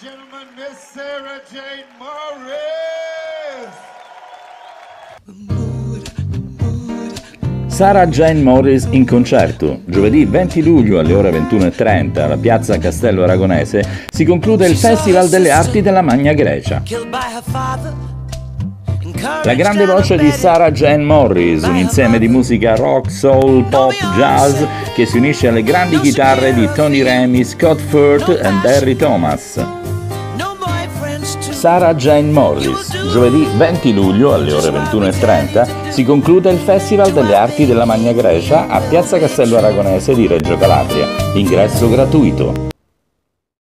gentlemen, Miss Sarah Jane Morris. Sarah Jane Morris in concerto. Giovedì 20 luglio alle ore 21.30 alla piazza Castello Aragonese si conclude il Festival delle Arti della Magna Grecia. La grande voce di Sarah Jane Morris, un insieme di musica rock, soul, pop, jazz che si unisce alle grandi chitarre di Tony Remy, Scott Furt e Barry Thomas. Sarah Jane Morris. Giovedì 20 luglio alle ore 21.30 si conclude il Festival delle Arti della Magna Grecia a Piazza Castello Aragonese di Reggio Calabria. Ingresso gratuito.